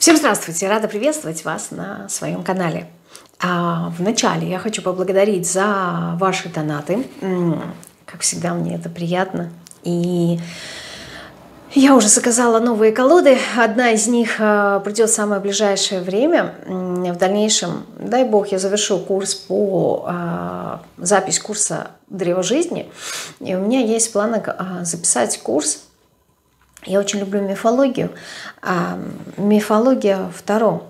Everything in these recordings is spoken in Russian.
Всем здравствуйте! Рада приветствовать вас на своем канале. А вначале я хочу поблагодарить за ваши донаты. Как всегда, мне это приятно. И я уже заказала новые колоды. Одна из них а, придет в самое ближайшее время. В дальнейшем, дай бог, я завершу курс по а, запись курса Древо жизни. И у меня есть планы записать курс я очень люблю мифологию. А, мифология втором.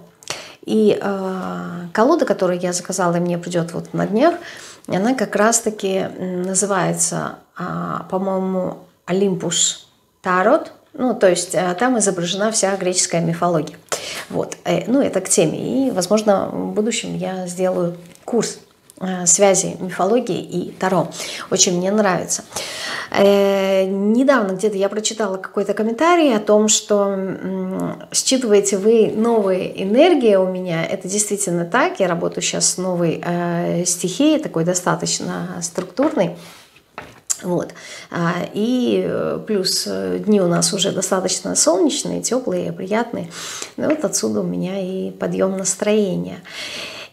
И а, колода, которую я заказала, и мне придет вот на днях, она как раз-таки называется, а, по-моему, Олимпус Тарот. Ну, то есть там изображена вся греческая мифология. Вот. Э, ну, это к теме. И, возможно, в будущем я сделаю курс связи мифологии и Таро. Очень мне нравится. Э, недавно где-то я прочитала какой-то комментарий о том, что э, считываете вы новые энергии у меня. Это действительно так. Я работаю сейчас с новой э, стихией, такой достаточно структурной. Вот. А, и э, плюс дни у нас уже достаточно солнечные, теплые, приятные. Ну, вот отсюда у меня и подъем настроения.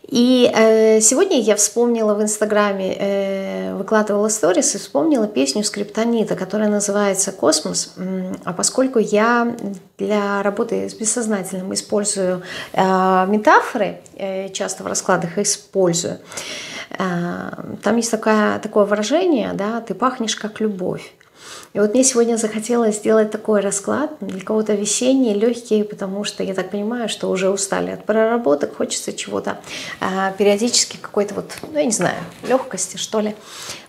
И э, сегодня я вспомнила в Инстаграме, э, выкладывала сторис и вспомнила песню Скриптонита, которая называется «Космос». А поскольку я для работы с бессознательным использую э, метафоры, э, часто в раскладах использую, э, там есть такое, такое выражение, да, «ты пахнешь как любовь». И вот мне сегодня захотелось сделать такой расклад, для кого-то весенний, легкий, потому что я так понимаю, что уже устали от проработок, хочется чего-то а, периодически какой-то вот, ну я не знаю, легкости что ли,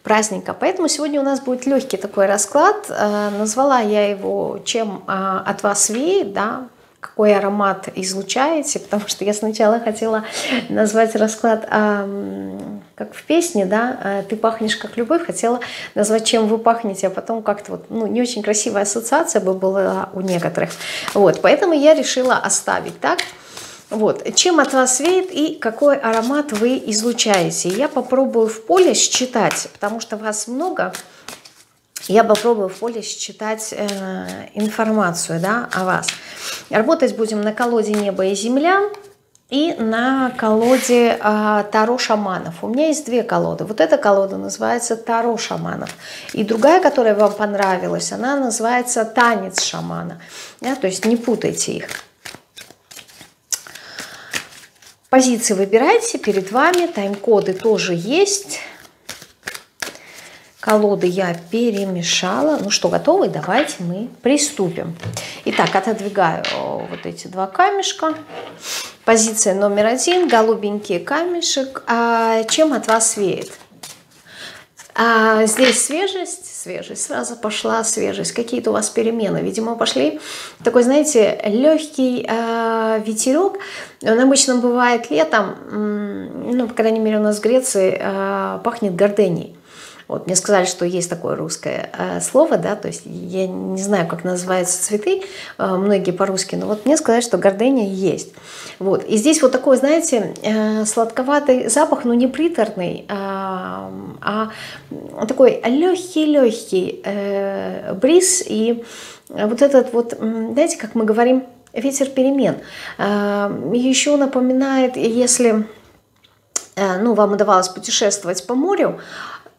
праздника. Поэтому сегодня у нас будет легкий такой расклад. А, назвала я его «Чем а, от вас веет», да, какой аромат излучаете, потому что я сначала хотела назвать расклад, а, как в песне, да, а, «Ты пахнешь как любовь», хотела назвать, чем вы пахнете, а потом как-то вот, ну, не очень красивая ассоциация бы была у некоторых. Вот, поэтому я решила оставить так. Вот, чем от вас веет и какой аромат вы излучаете. Я попробую в поле считать, потому что вас много, я попробую в поле считать э, информацию да, о вас. Работать будем на колоде «Небо и земля» и на колоде э, Таро шаманов. У меня есть две колоды. Вот эта колода называется Таро шаманов. И другая, которая вам понравилась, она называется Танец шамана. Да, то есть не путайте их. Позиции выбирайте перед вами, тайм-коды тоже есть. Колоды я перемешала. Ну что, готовы? Давайте мы приступим. Итак, отодвигаю вот эти два камешка. Позиция номер один. Голубенький камешек. А чем от вас веет? А здесь свежесть, свежесть, сразу пошла свежесть. Какие-то у вас перемены, видимо, пошли. Такой, знаете, легкий э, ветерок. Он обычно бывает летом, ну, по крайней мере, у нас в Греции э, пахнет горденей. Вот мне сказали, что есть такое русское э, слово, да, то есть я не знаю, как называются цветы, э, многие по-русски, но вот мне сказали, что гордыня есть. Вот. И здесь вот такой, знаете, э, сладковатый запах, но не приторный, а, а такой легкий-легкий бриз. И вот этот вот, знаете, как мы говорим, ветер перемен. Э, еще напоминает, если ну, вам удавалось путешествовать по морю,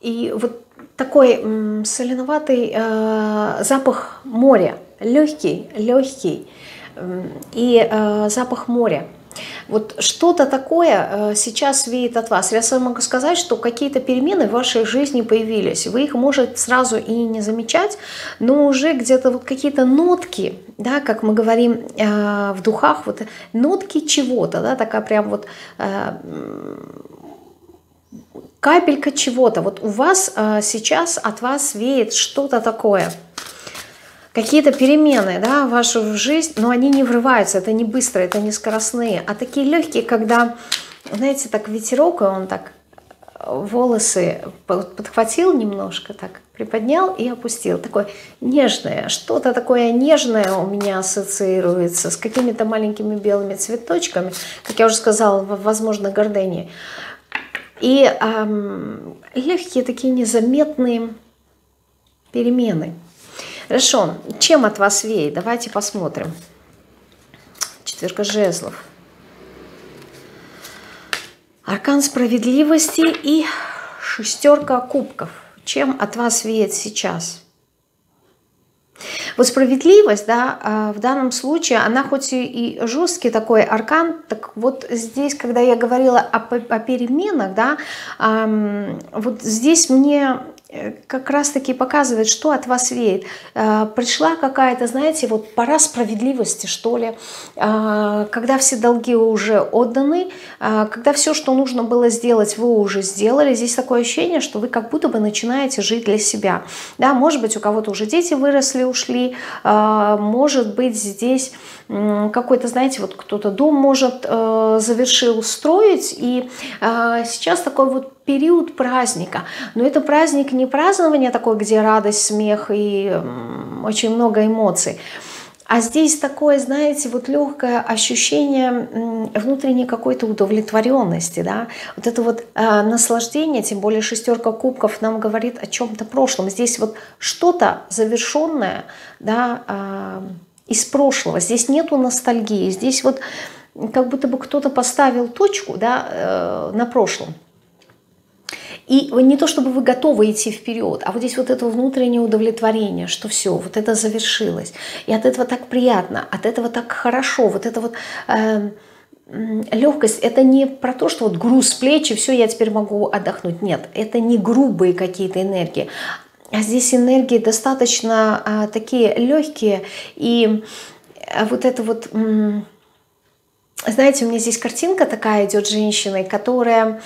и вот такой соленоватый э, запах моря, легкий, легкий, и э, запах моря. Вот что-то такое э, сейчас веет от вас. Я сам могу сказать, что какие-то перемены в вашей жизни появились. Вы их, может, сразу и не замечать, но уже где-то вот какие-то нотки, да, как мы говорим э, в духах, вот нотки чего-то, да, такая прям вот э, капелька чего-то. Вот у вас э, сейчас от вас веет что-то такое. Какие-то перемены да, в вашу жизнь, но они не врываются, это не быстро, это не скоростные, а такие легкие, когда, знаете, так ветерок, и он так волосы подхватил немножко, так приподнял и опустил. Такое нежное, что-то такое нежное у меня ассоциируется с какими-то маленькими белыми цветочками, как я уже сказала, возможно, гордыни. И эм, легкие такие незаметные перемены. Хорошо, чем от вас веет? Давайте посмотрим. четверка жезлов. Аркан справедливости и шестерка кубков. Чем от вас веет сейчас? Вот справедливость, да, а, в данном случае, она хоть и жесткий такой аркан, так вот здесь, когда я говорила о, о переменах, да, вот здесь мне как раз-таки показывает, что от вас веет. Э, пришла какая-то, знаете, вот пора справедливости, что ли, э, когда все долги уже отданы, когда все, что нужно было сделать, вы уже сделали. Здесь такое ощущение, что вы как будто бы начинаете жить для себя. Да, может быть, у кого-то уже дети выросли, ушли, может быть, здесь какой-то, знаете, вот кто-то дом, может, завершил строить, и сейчас такой вот период праздника. Но это праздник не празднование такое, где радость, смех и очень много эмоций. А здесь такое, знаете, вот легкое ощущение внутренней какой-то удовлетворенности, да, вот это вот э, наслаждение, тем более шестерка кубков нам говорит о чем-то прошлом. Здесь вот что-то завершенное, да, э, из прошлого. Здесь нету ностальгии, здесь вот как будто бы кто-то поставил точку, да, э, на прошлом. И не то, чтобы вы готовы идти вперед, а вот здесь вот это внутреннее удовлетворение, что все, вот это завершилось. И от этого так приятно, от этого так хорошо, вот это вот... Э, легкость это не про то, что вот груз с плеч, и все, я теперь могу отдохнуть. Нет, это не грубые какие-то энергии. А здесь энергии достаточно а, такие легкие. И а, вот это вот... Знаете, у меня здесь картинка такая идет женщиной, которая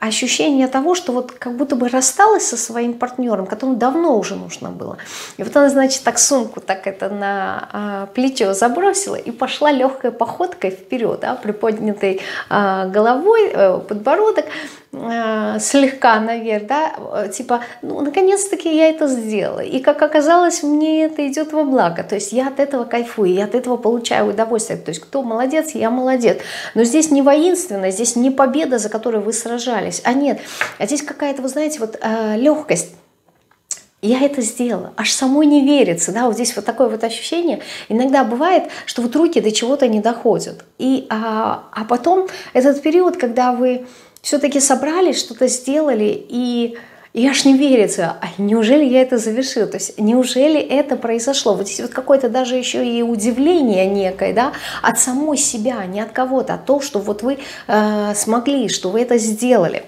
ощущение того, что вот как будто бы рассталась со своим партнером, которому давно уже нужно было. И вот она, значит, так сумку так это на а, плечо забросила и пошла легкой походкой вперед, да, приподнятой а, головой, а, подбородок, Э, слегка наверх, да, э, типа, ну, наконец-таки я это сделала. И, как оказалось, мне это идет во благо. То есть я от этого кайфую, я от этого получаю удовольствие. То есть кто молодец, я молодец. Но здесь не воинственность, здесь не победа, за которой вы сражались, а нет. А здесь какая-то, вы знаете, вот э, легкость. Я это сделала, аж самой не верится, да, вот здесь вот такое вот ощущение. Иногда бывает, что вот руки до чего-то не доходят. И, а, а потом этот период, когда вы все-таки собрались, что-то сделали, и, и аж не верится, а неужели я это завершила? То есть неужели это произошло? Вот здесь вот какое-то даже еще и удивление некое, да, от самой себя, не от кого-то, а то, что вот вы э, смогли, что вы это сделали.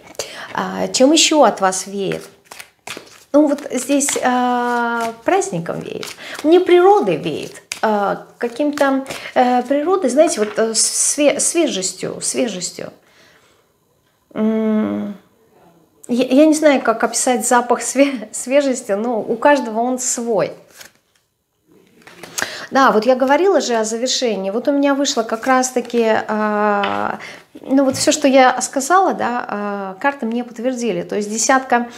А, чем еще от вас веет? Ну вот здесь э, праздником веет, мне природой веет, э, каким-то э, природой, знаете, вот э, све свежестью, свежестью. Я, не знаю, как описать запах свежести, но у каждого он свой. Да, вот я говорила же о завершении. Вот у меня вышло как раз-таки, э, ну вот все, что я сказала, да, э, карты мне подтвердили. То есть десятка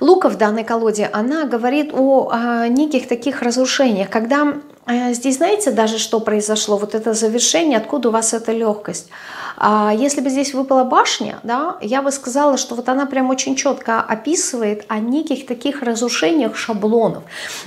луков в данной колоде, она говорит о, о неких таких разрушениях, когда здесь, знаете, даже что произошло, вот это завершение, откуда у вас эта легкость. А если бы здесь выпала башня, да, я бы сказала, что вот она прям очень четко описывает о неких таких разрушениях шаблонов.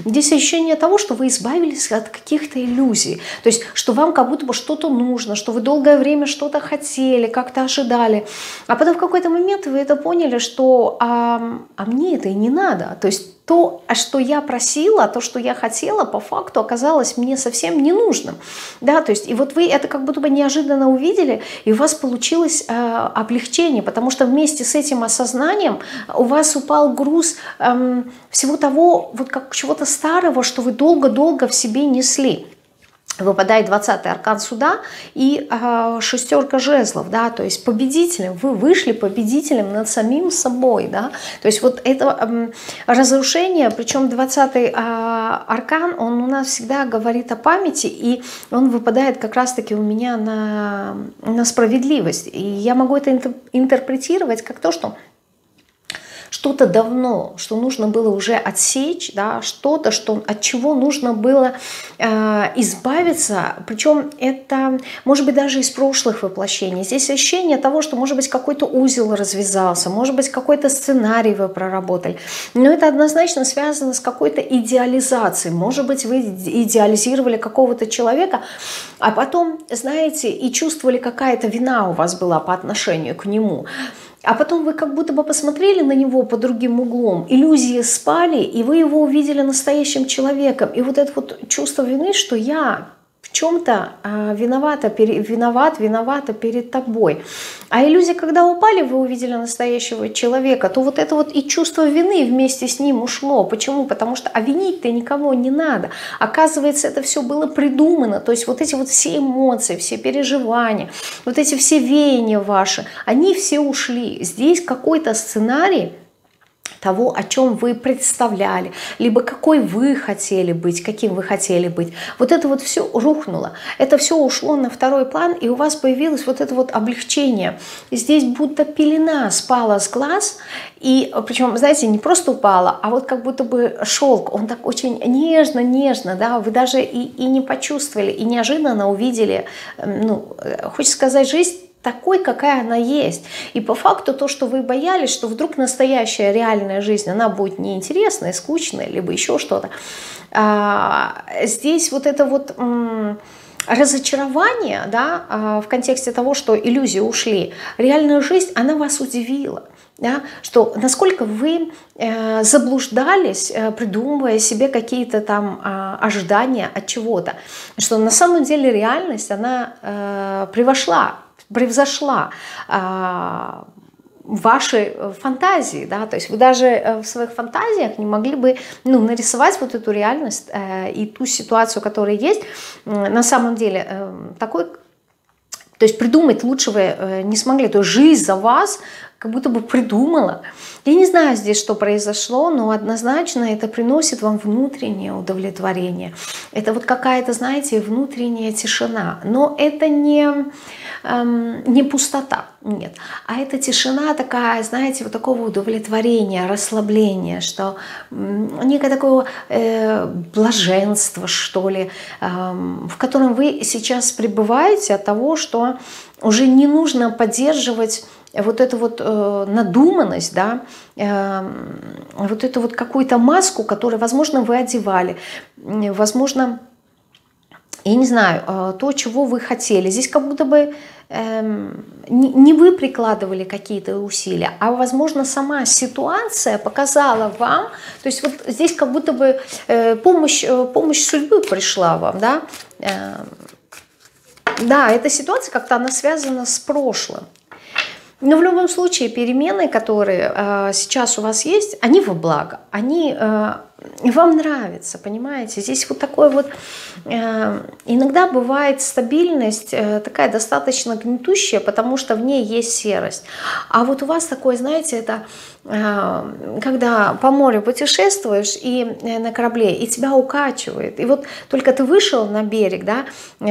Здесь ощущение того, что вы избавились от каких-то иллюзий, то есть что вам как будто бы что-то нужно, что вы долгое время что-то хотели, как-то ожидали, а потом в какой-то момент вы это поняли, что а, а мне это и не надо, то есть то, что я просила, то, что я хотела, по факту оказалось мне совсем не нужным. Да, то есть, и вот вы это как будто бы неожиданно увидели, и у вас получилось э, облегчение, потому что вместе с этим осознанием у вас упал груз э, всего того, вот как чего-то старого, что вы долго-долго в себе несли выпадает 20-й аркан суда и э, шестерка жезлов, да, то есть победителем, вы вышли победителем над самим собой, да, то есть вот это э, разрушение, причем 20-й э, аркан, он у нас всегда говорит о памяти, и он выпадает как раз-таки у меня на, на справедливость, и я могу это интерпретировать как то, что что-то давно, что нужно было уже отсечь, да, что-то, что, от чего нужно было э, избавиться, причем это может быть даже из прошлых воплощений. Здесь ощущение того, что может быть какой-то узел развязался, может быть какой-то сценарий вы проработали, но это однозначно связано с какой-то идеализацией. Может быть вы идеализировали какого-то человека, а потом, знаете, и чувствовали какая-то вина у вас была по отношению к нему. А потом вы как будто бы посмотрели на него под другим углом, иллюзии спали, и вы его увидели настоящим человеком. И вот это вот чувство вины, что я в чем-то а, виновата, виноват, виновата перед тобой. А иллюзия, когда упали, вы увидели настоящего человека, то вот это вот и чувство вины вместе с ним ушло. Почему? Потому что а винить-то никого не надо. Оказывается, это все было придумано. То есть вот эти вот все эмоции, все переживания, вот эти все веяния ваши, они все ушли. Здесь какой-то сценарий, того, о чем вы представляли, либо какой вы хотели быть, каким вы хотели быть. Вот это вот все рухнуло, это все ушло на второй план, и у вас появилось вот это вот облегчение. здесь будто пелена спала с глаз, и причем, знаете, не просто упала, а вот как будто бы шелк, он так очень нежно-нежно, да, вы даже и, и не почувствовали, и неожиданно увидели, ну, э, хочется сказать, жизнь такой, какая она есть. И по факту то, что вы боялись, что вдруг настоящая реальная жизнь, она будет неинтересная, скучная, либо еще что-то. А, здесь вот это вот разочарование да, а, в контексте того, что иллюзии ушли, реальная жизнь, она вас удивила. Да, что насколько вы э, заблуждались, э, придумывая себе какие-то там э, ожидания от чего-то, что на самом деле реальность, она э, превошла превзошла а, ваши э, фантазии, да, то есть вы даже э, в своих фантазиях не могли бы, ну, нарисовать вот эту реальность э, и ту ситуацию, которая есть, на самом деле э, такой, то есть придумать лучше вы э, не смогли, то есть жизнь за вас как будто бы придумала. Я не знаю здесь, что произошло, но однозначно это приносит вам внутреннее удовлетворение. Это вот какая-то, знаете, внутренняя тишина. Но это не эм, не пустота, нет, а это тишина такая, знаете, вот такого удовлетворения, расслабления, что некое такое э, блаженство, что ли, э, в котором вы сейчас пребываете от того, что уже не нужно поддерживать вот эту вот э, надуманность, да, э, вот эту вот какую-то маску, которую, возможно, вы одевали, возможно, я не знаю, э, то, чего вы хотели. Здесь как будто бы эм, не вы прикладывали какие-то усилия, а, возможно, сама ситуация показала вам, то есть вот здесь как будто бы э, помощь, э, помощь судьбы пришла вам, да, да, эта ситуация как-то она связана с прошлым. Но в любом случае перемены, которые э, сейчас у вас есть, они во благо, они э, вам нравятся, понимаете? Здесь вот такой вот, э, иногда бывает стабильность э, такая достаточно гнетущая, потому что в ней есть серость. А вот у вас такое, знаете, это э, когда по морю путешествуешь и э, на корабле, и тебя укачивает. И вот только ты вышел на берег, да,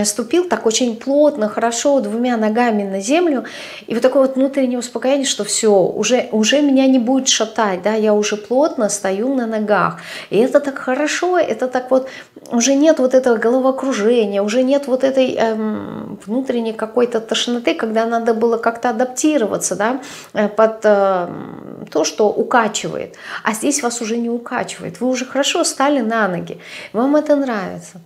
ступил так очень плотно, хорошо, двумя ногами на землю, и вот такое вот внутреннее успокоение, что все, уже, уже меня не будет шатать, да, я уже плотно стою на ногах. И это так хорошо, это так вот, уже нет вот этого головокружения, уже нет вот этой эм, внутренней какой-то тошноты, когда надо было как-то адаптироваться да, э, под э, то, что укачивает. А здесь вас уже не укачивает, вы уже хорошо стали на ноги, вам это нравится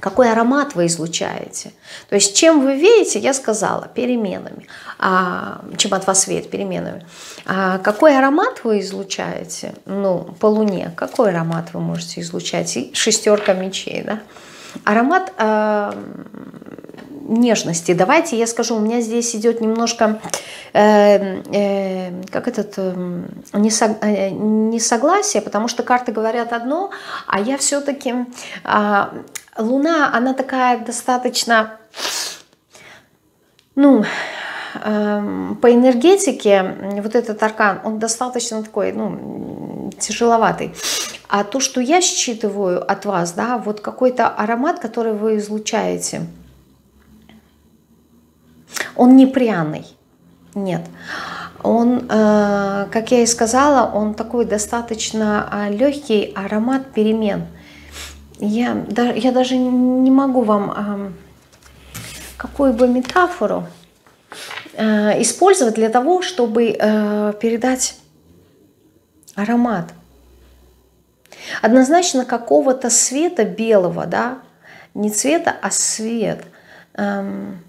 какой аромат вы излучаете. То есть чем вы веете, я сказала, переменами. А, чем от вас веет переменами. А какой аромат вы излучаете? Ну, по луне. Какой аромат вы можете излучать? И шестерка мечей, да? Аромат э, нежности. Давайте я скажу, у меня здесь идет немножко, э, э, как этот, э, несог, э, несогласие, потому что карты говорят одно, а я все-таки э, Луна, она такая достаточно, ну, э, по энергетике, вот этот аркан, он достаточно такой, ну, тяжеловатый. А то, что я считываю от вас, да, вот какой-то аромат, который вы излучаете, он не пряный, нет. Он э, как я и сказала, он такой достаточно а, легкий аромат перемен. Я, я даже не могу вам какую бы метафору э, использовать для того, чтобы э, передать аромат. Однозначно какого-то света белого, да, не цвета, а свет. Эм,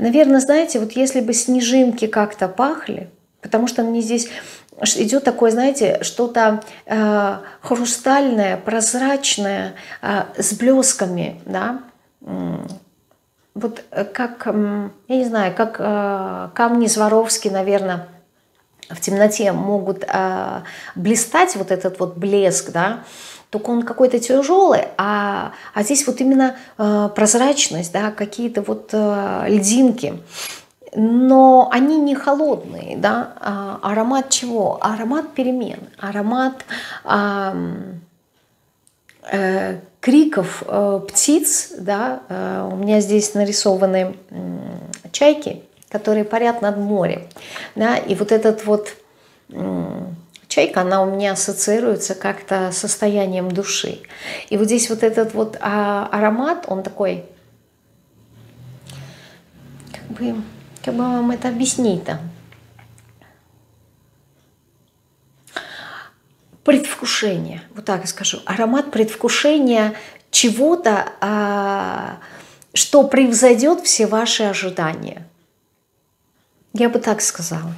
наверное, знаете, вот если бы снежинки как-то пахли, потому что мне здесь идет такое, знаете, что-то э, хрустальное, прозрачное, э, с блесками, да, вот э, как, я не знаю, как э, камни Сваровски, наверное, в темноте могут э, блистать, вот этот вот блеск, да, только он какой-то тяжелый, а, а здесь вот именно э, прозрачность, да, какие-то вот э, льдинки но они не холодные, да, а, аромат чего? Аромат перемен, аромат а, э, криков э, птиц, да, э, у меня здесь нарисованы э, чайки, которые парят над морем, да, и вот этот вот э, чайка, она у меня ассоциируется как-то состоянием души, и вот здесь вот этот вот а, аромат, он такой, как бы как бы вам это объяснить-то? Предвкушение, вот так скажу. Аромат предвкушения чего-то, а, что превзойдет все ваши ожидания. Я бы так сказала.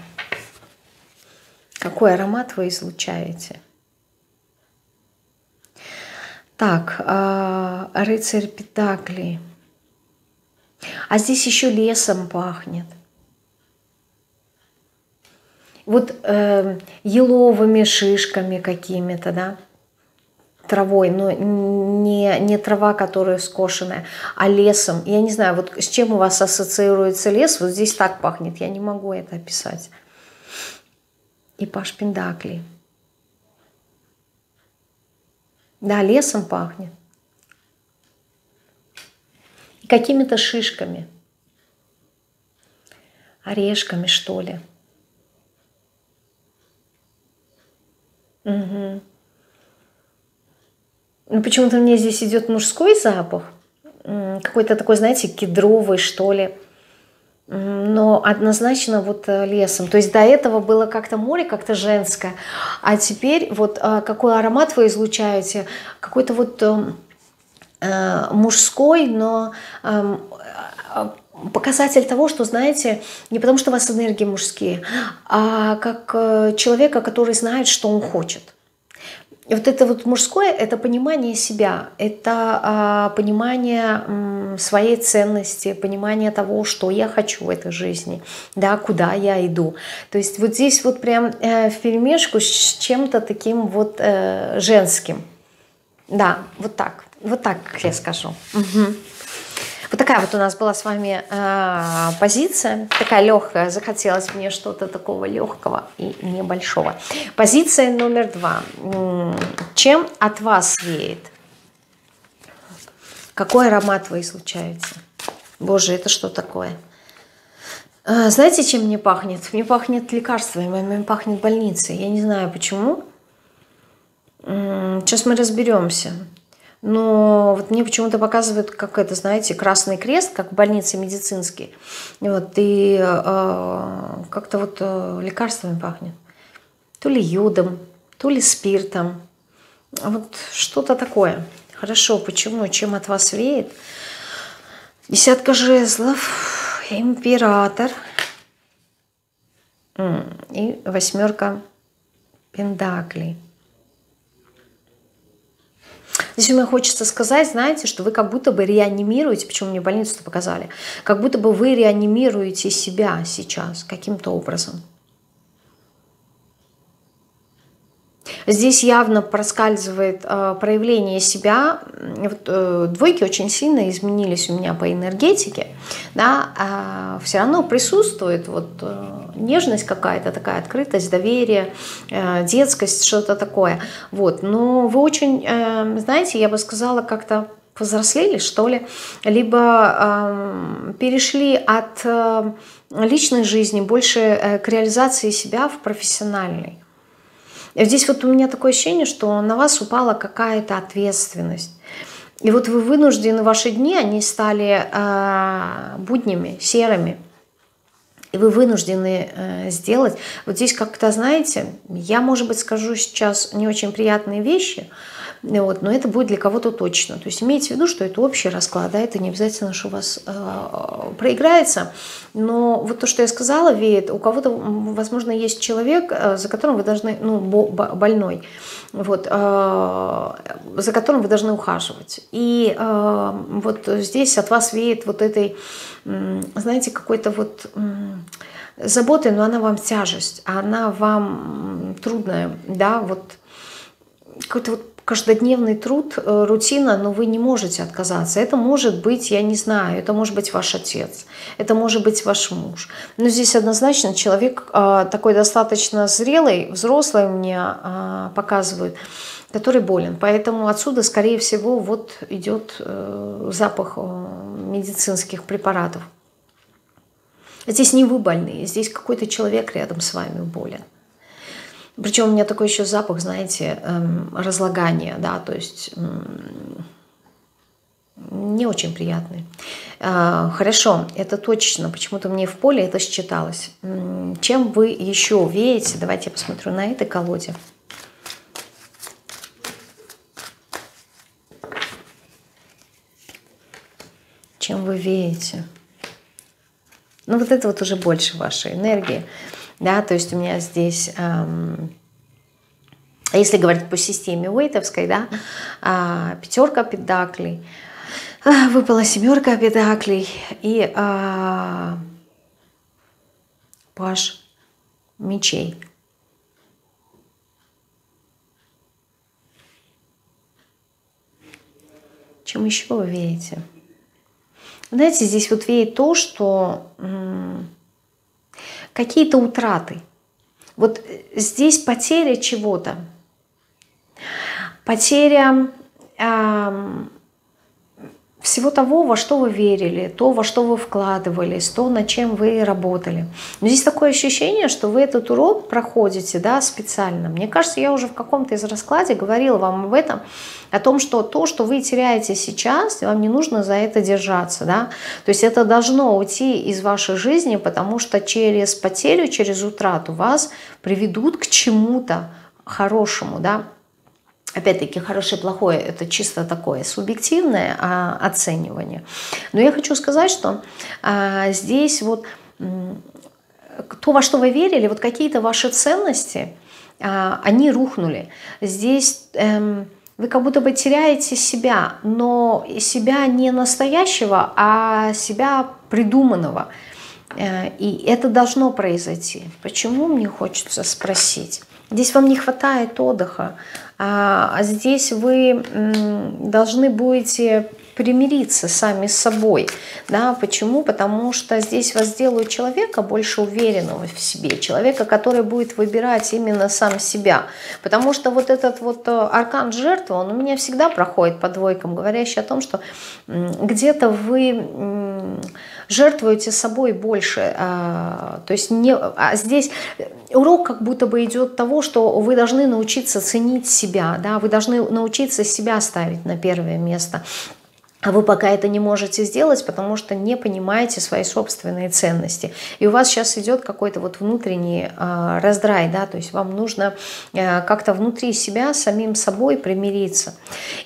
Какой аромат вы излучаете? Так, а, рыцарь Петакли – а здесь еще лесом пахнет. Вот э, еловыми шишками какими-то, да, травой, но не, не трава, которая скошенная, а лесом. Я не знаю, вот с чем у вас ассоциируется лес, вот здесь так пахнет, я не могу это описать. И Паш Пиндакли. Да, лесом пахнет какими-то шишками, орешками, что ли. Угу. Ну, почему-то мне здесь идет мужской запах, какой-то такой, знаете, кедровый, что ли, но однозначно вот э, лесом. То есть до этого было как-то море, как-то женское, а теперь вот а, какой аромат вы излучаете, какой-то вот Э, мужской, но эм, э, показатель того, что, знаете, не потому что у вас энергии мужские, а как э, человека, который знает, что он хочет. И вот это вот мужское, это понимание себя, это а, понимание м, своей ценности, понимание того, что я хочу в этой жизни, да, куда я иду. То есть вот здесь вот прям э, в перемешку с чем-то таким вот э, женским. Да, вот так. Вот так я скажу. Угу. Вот такая вот у нас была с вами э, позиция, такая легкая, захотелось мне что-то такого легкого и небольшого. Позиция номер два. Чем от вас веет? Какой аромат вы излучаете? Боже, это что такое? А, знаете, чем мне пахнет? Мне пахнет лекарствами, мне пахнет больницей. Я не знаю почему. Сейчас мы разберемся но вот мне почему-то показывают, как это, знаете, красный крест, как в больнице медицинский. Вот, и э, как-то вот э, лекарствами пахнет. То ли йодом, то ли спиртом. Вот что-то такое. Хорошо, почему? Чем от вас веет? Десятка жезлов, император и восьмерка пендаклей. Мне хочется сказать, знаете, что вы как будто бы реанимируете, почему мне больницу показали, как будто бы вы реанимируете себя сейчас каким-то образом. Здесь явно проскальзывает э, проявление себя. Вот, э, двойки очень сильно изменились у меня по энергетике, да, а все равно присутствует вот э, нежность какая-то такая, открытость, доверие, э, детскость, что-то такое. Вот, но вы очень, э, знаете, я бы сказала как-то повзрослели, что ли, либо э, перешли от э, личной жизни больше э, к реализации себя в профессиональной. Здесь вот у меня такое ощущение, что на вас упала какая-то ответственность. И вот вы вынуждены, ваши дни, они стали э, буднями, серыми. И вы вынуждены э, сделать. Вот здесь как-то, знаете, я, может быть, скажу сейчас не очень приятные вещи, вот, но это будет для кого-то точно. То есть имейте в виду, что это общий расклад, да, это не обязательно, что у вас э, проиграется. Но вот то, что я сказала, веет, у кого-то, возможно, есть человек, э, за которым вы должны, ну, больной, вот, э, за которым вы должны ухаживать. И э, вот здесь от вас веет вот этой, знаете, какой-то вот... Заботы, но она вам тяжесть, она вам трудная, да, вот какой-то вот каждодневный труд, э, рутина, но вы не можете отказаться. Это может быть, я не знаю, это может быть ваш отец, это может быть ваш муж. Но здесь однозначно человек э, такой достаточно зрелый, взрослый мне э, показывают, который болен. Поэтому отсюда, скорее всего, вот идет запах медицинских препаратов. Здесь не вы больные, здесь какой-то человек рядом с вами болен. Причем у меня такой еще запах, знаете, эм, разлагания, да, то есть не очень приятный. А, хорошо, это точно, почему-то мне в поле это считалось. Чем вы еще веете? Давайте я посмотрю на этой колоде. Чем вы веете? Ну вот это вот уже больше вашей энергии да, то есть у меня здесь, эм, если говорить по системе Уэйтовской, да, э, пятерка педаклей, э, выпала семерка педаклей и э, паш мечей. Чем еще вы верите? Знаете, здесь вот веет то, что какие-то утраты. Вот э, здесь потеря чего-то. Потеря э, всего того, во что вы верили, то, во что вы вкладывались, то, над чем вы работали. Но здесь такое ощущение, что вы этот урок проходите да, специально. Мне кажется, я уже в каком-то из раскладе говорила вам об этом, о том, что то, что вы теряете сейчас, вам не нужно за это держаться. Да? То есть это должно уйти из вашей жизни, потому что через потерю, через утрату вас приведут к чему-то хорошему. Да? Опять-таки, хорошее, плохое – это чисто такое субъективное а, оценивание. Но я хочу сказать, что а, здесь вот то, во что вы верили, вот какие-то ваши ценности, а, они рухнули. Здесь эм, вы как будто бы теряете себя, но себя не настоящего, а себя придуманного. Э, и это должно произойти. Почему, мне хочется спросить. Здесь вам не хватает отдыха, здесь вы должны будете примириться сами с собой. Да? Почему? Потому что здесь вас делают человека больше уверенного в себе, человека, который будет выбирать именно сам себя. Потому что вот этот вот э, аркан жертвы, он у меня всегда проходит по двойкам, говорящий о том, что где-то вы жертвуете собой больше. А, то есть не, а здесь урок как будто бы идет того, что вы должны научиться ценить себя, да, вы должны научиться себя ставить на первое место. А вы пока это не можете сделать, потому что не понимаете свои собственные ценности. И у вас сейчас идет какой-то вот внутренний э, раздрай, да, то есть вам нужно э, как-то внутри себя самим собой примириться.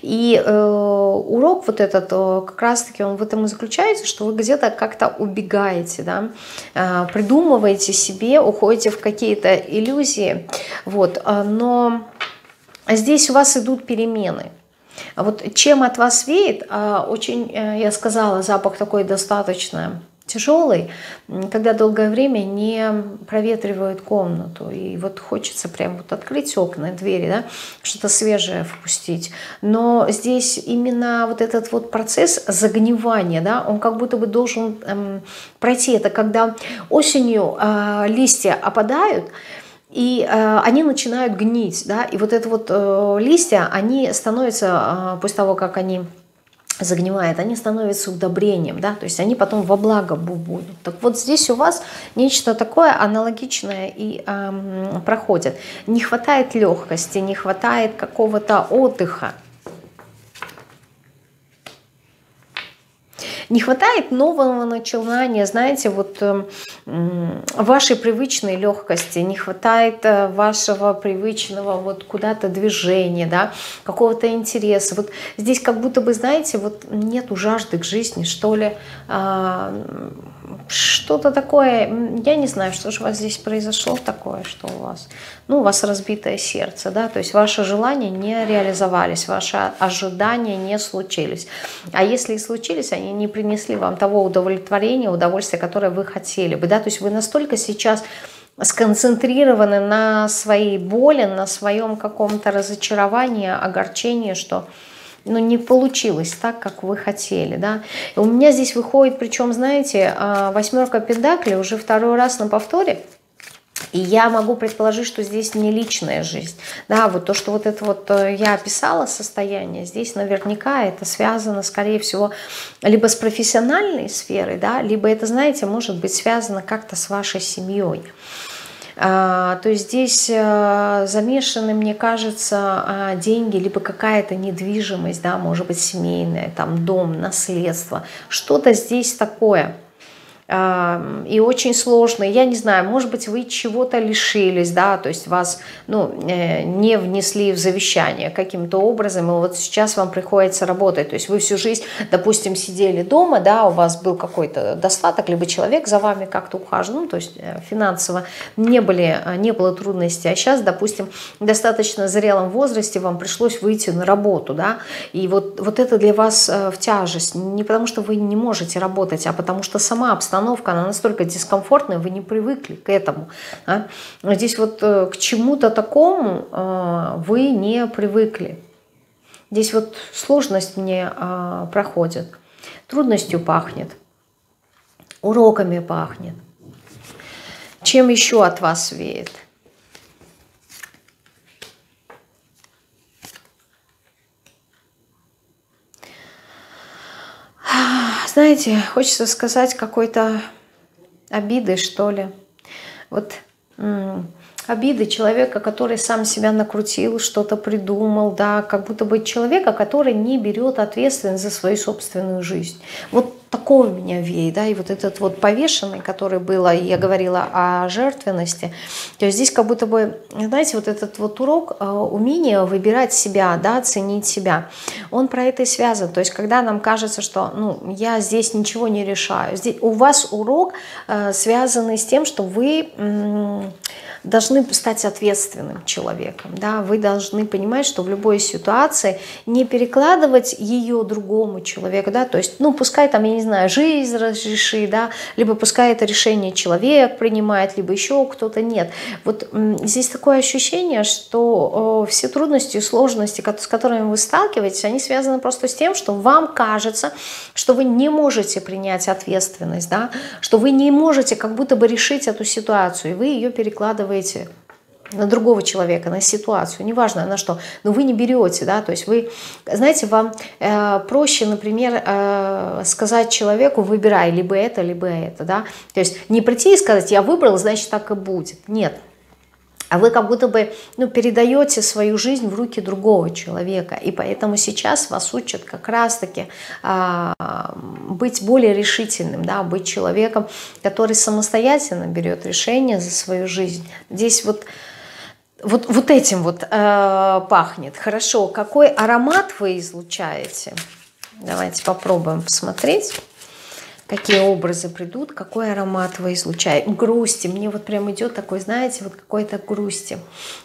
И э, урок вот этот э, как раз-таки он в этом и заключается, что вы где-то как-то убегаете, да, э, придумываете себе, уходите в какие-то иллюзии, вот, э, но здесь у вас идут перемены. А вот чем от вас веет, а, очень, э, я сказала, запах такой достаточно тяжелый, когда долгое время не проветривают комнату. И вот хочется прям вот открыть окна, двери, да, что-то свежее впустить. Но здесь именно вот этот вот процесс загнивания, да, он как будто бы должен эм, пройти. Это когда осенью э, листья опадают, и э, они начинают гнить, да, и вот это вот э, листья, они становятся, э, после того, как они загнивает, они становятся удобрением, да, то есть они потом во благо будут. Так вот здесь у вас нечто такое аналогичное и эм, проходит. Не хватает легкости, не хватает какого-то отдыха, Не хватает нового начинания, знаете, вот э, вашей привычной легкости, не хватает э, вашего привычного вот куда-то движения, да, какого-то интереса. Вот здесь как будто бы, знаете, вот нету жажды к жизни, что ли, э, что-то такое, я не знаю, что же у вас здесь произошло такое, что у вас, ну, у вас разбитое сердце, да, то есть ваши желания не реализовались, ваши ожидания не случились. А если и случились, они не принесли вам того удовлетворения, удовольствия, которое вы хотели бы, да, то есть вы настолько сейчас сконцентрированы на своей боли, на своем каком-то разочаровании, огорчении, что ну, не получилось так, как вы хотели, да. У меня здесь выходит, причем, знаете, а, восьмерка педакли уже второй раз на повторе, и я могу предположить, что здесь не личная жизнь. Да, вот то, что вот это вот э, я описала состояние, здесь наверняка это связано, скорее всего, либо с профессиональной сферой, да, либо это, знаете, может быть связано как-то с вашей семьей. А, то здесь э, замешаны, мне кажется, а, деньги, либо какая-то недвижимость, да, может быть, семейная, там дом, наследство, что-то здесь такое – и очень сложно. Я не знаю, может быть, вы чего-то лишились, да, то есть вас ну, э, не внесли в завещание каким-то образом, и вот сейчас вам приходится работать. То есть вы всю жизнь, допустим, сидели дома, да, у вас был какой-то достаток, либо человек за вами как-то ухаживал, ну, то есть э, финансово не, были, э, не было трудностей, а сейчас, допустим, в достаточно зрелом возрасте вам пришлось выйти на работу, да, и вот, вот это для вас в тяжесть, не потому что вы не можете работать, а потому что сама обстановка обстановка, она настолько дискомфортная, вы не привыкли к этому. Да? Здесь вот э, к чему-то такому э, вы не привыкли. Здесь вот сложность мне э, проходит, трудностью пахнет, уроками пахнет. Чем еще от вас веет? Знаете, хочется сказать какой-то обиды, что ли. Вот обиды человека, который сам себя накрутил, что-то придумал, да, как будто бы человека, который не берет ответственность за свою собственную жизнь. Вот такого меня веет, да, и вот этот вот повешенный, который было, я говорила о жертвенности, то есть здесь как будто бы, знаете, вот этот вот урок, э, умение выбирать себя, да, ценить себя, он про это и связан, то есть когда нам кажется, что, ну, я здесь ничего не решаю, здесь у вас урок э, связанный с тем, что вы должны стать ответственным человеком. Да? Вы должны понимать, что в любой ситуации не перекладывать ее другому человеку. Да? То есть, ну, пускай там, я не знаю, жизнь разреши, да? либо пускай это решение человек принимает, либо еще кто-то нет. Вот здесь такое ощущение, что все трудности и сложности, с которыми вы сталкиваетесь, они связаны просто с тем, что вам кажется, что вы не можете принять ответственность, да? что вы не можете как будто бы решить эту ситуацию, и вы ее перекладываете на другого человека, на ситуацию, неважно на что, но вы не берете, да, то есть вы, знаете, вам э, проще, например, э, сказать человеку, выбирай либо это, либо это, да, то есть не прийти и сказать, я выбрал, значит так и будет, нет, а вы как будто бы ну, передаете свою жизнь в руки другого человека. И поэтому сейчас вас учат как раз-таки а, быть более решительным, да, быть человеком, который самостоятельно берет решение за свою жизнь. Здесь вот, вот, вот этим вот э, пахнет. Хорошо, какой аромат вы излучаете? Давайте попробуем посмотреть какие образы придут, какой аромат вы излучаете. Грусти. Мне вот прям идет такой, знаете, вот какой-то грусти.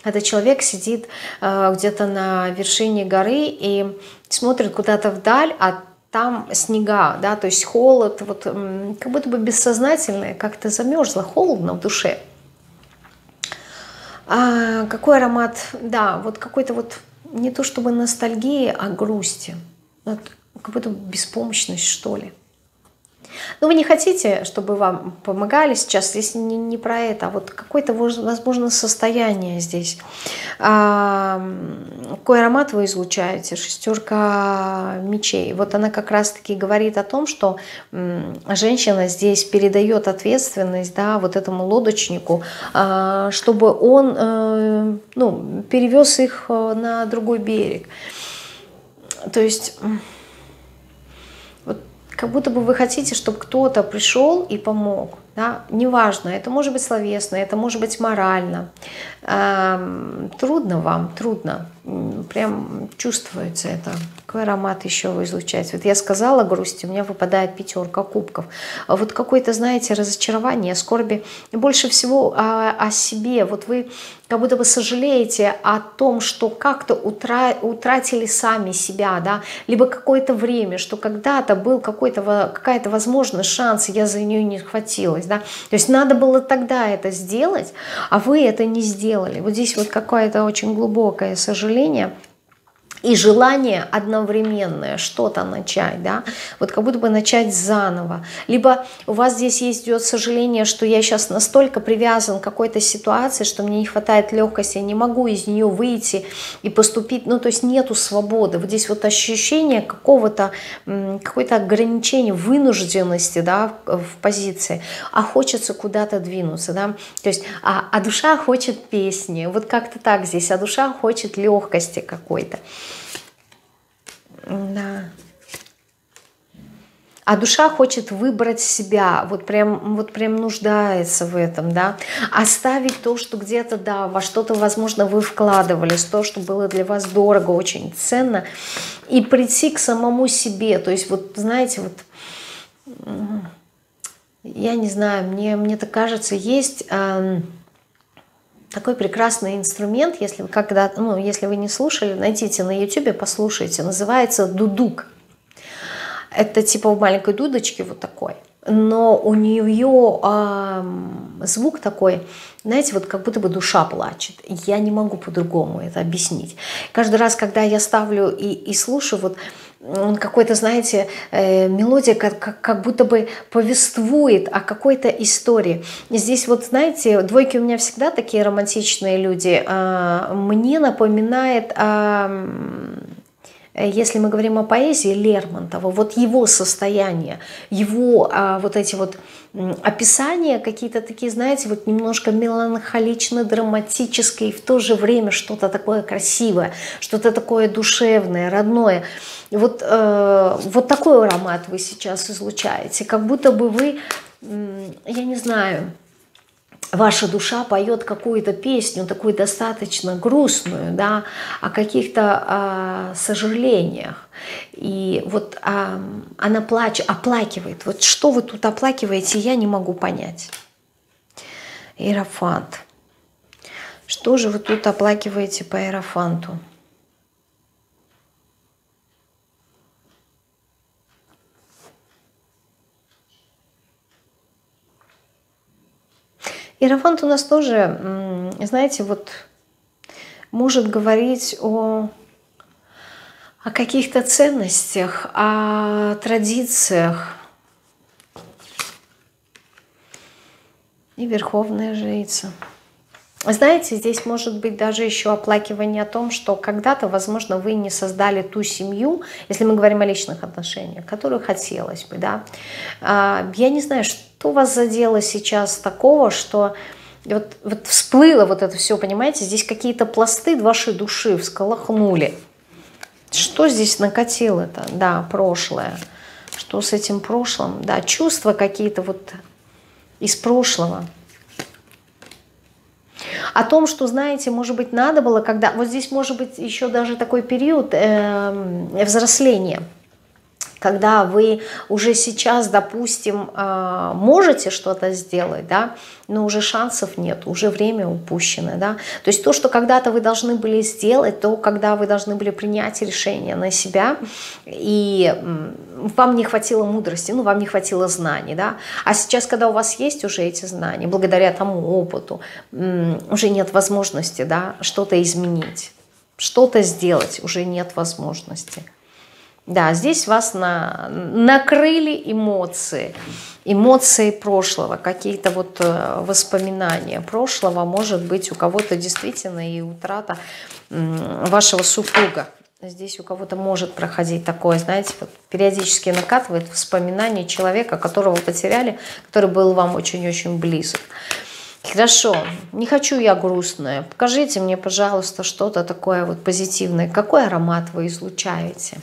Когда человек сидит э, где-то на вершине горы и смотрит куда-то вдаль, а там снега, да, то есть холод, вот как будто бы бессознательное, как-то замерзло, холодно в душе. А какой аромат, да, вот какой-то вот не то чтобы ностальгии, а грусти, вот как будто беспомощность, что ли. Но вы не хотите, чтобы вам помогали сейчас, здесь не, не про это, а вот какое-то, возможно, состояние здесь. А, какой аромат вы излучаете? Шестерка мечей. Вот она как раз-таки говорит о том, что женщина здесь передает ответственность да, вот этому лодочнику, а, чтобы он э, ну, перевез их э, на другой берег. То есть как будто бы вы хотите, чтобы кто-то пришел и помог. Да? Неважно, это может быть словесно, это может быть морально. Эм, трудно вам, трудно. Прям чувствуется это. Какой аромат еще вы излучаете? Вот я сказала грусти, у меня выпадает пятерка кубков. А вот какое-то, знаете, разочарование, скорби. И больше всего о, о себе. Вот вы как будто бы сожалеете о том, что как-то утра утратили сами себя, да, либо какое-то время, что когда-то был какой-то какая-то возможность, шанс, я за нее не хватилась, да. То есть надо было тогда это сделать, а вы это не сделали. Вот здесь вот какое-то очень глубокое сожаление – мировоззрения и желание одновременное что-то начать, да, вот как будто бы начать заново. Либо у вас здесь есть идет сожаление, что я сейчас настолько привязан к какой-то ситуации, что мне не хватает легкости, я не могу из нее выйти и поступить, ну то есть нету свободы. Вот здесь вот ощущение какого-то, какой-то ограничения, вынужденности, да, в позиции, а хочется куда-то двинуться, да, то есть, а, а душа хочет песни, вот как-то так здесь, а душа хочет легкости какой-то. Да. А душа хочет выбрать себя, вот прям, вот прям нуждается в этом, да. Оставить то, что где-то, да, во что-то, возможно, вы вкладывались, то, что было для вас дорого, очень ценно, и прийти к самому себе. То есть, вот, знаете, вот, я не знаю, мне, мне так кажется, есть... Э, такой прекрасный инструмент, если вы когда, ну, если вы не слушали, найдите на YouTube, послушайте. Называется дудук. Это типа в маленькой дудочке вот такой. Но у нее э, звук такой, знаете, вот как будто бы душа плачет. Я не могу по-другому это объяснить. Каждый раз, когда я ставлю и, и слушаю, вот он какой-то, знаете, э, мелодия как, как, будто бы повествует о какой-то истории. И здесь вот, знаете, двойки у меня всегда такие романтичные люди. Э, мне напоминает... Э, если мы говорим о поэзии Лермонтова, вот его состояние, его а, вот эти вот описания какие-то такие, знаете, вот немножко меланхолично-драматические, и в то же время что-то такое красивое, что-то такое душевное, родное. Вот, э, вот такой аромат вы сейчас излучаете, как будто бы вы, я не знаю, ваша душа поет какую-то песню, такую достаточно грустную, да, о каких-то а, сожалениях. И вот а, она плачет, оплакивает. Вот что вы тут оплакиваете, я не могу понять. Иерофант. Что же вы тут оплакиваете по Иерофанту? Иерофант у нас тоже, знаете, вот может говорить о, о каких-то ценностях, о традициях. И Верховная Жрица. Знаете, здесь может быть даже еще оплакивание о том, что когда-то, возможно, вы не создали ту семью, если мы говорим о личных отношениях, которую хотелось бы, да. А, я не знаю, что вас задело сейчас такого, что вот, вот всплыло вот это все, понимаете, здесь какие-то пласты вашей души всколохнули. Что здесь накатило-то? Да, прошлое. Что с этим прошлым? Да, чувства какие-то вот из прошлого – о том, что, знаете, может быть, надо было, когда... Вот здесь может быть еще даже такой период э, взросления – когда вы уже сейчас, допустим, а, можете что-то сделать, да, но уже шансов нет, уже время упущено, да. То есть то, что когда-то вы должны были сделать, то, когда вы должны были принять решение на себя, и вам не хватило мудрости, ну, вам не хватило знаний, да. А сейчас, когда у вас есть уже эти знания, благодаря тому опыту, уже нет возможности, да, что-то изменить, что-то сделать, уже нет возможности. Да, здесь вас на, накрыли эмоции, эмоции прошлого, какие-то вот э, воспоминания прошлого, может быть, у кого-то действительно и утрата вашего супруга. Здесь у кого-то может проходить такое, знаете, вот периодически накатывает воспоминание человека, которого потеряли, который был вам очень-очень близок. Хорошо, не хочу я грустная. Покажите мне, пожалуйста, что-то такое вот позитивное. Какой аромат вы излучаете?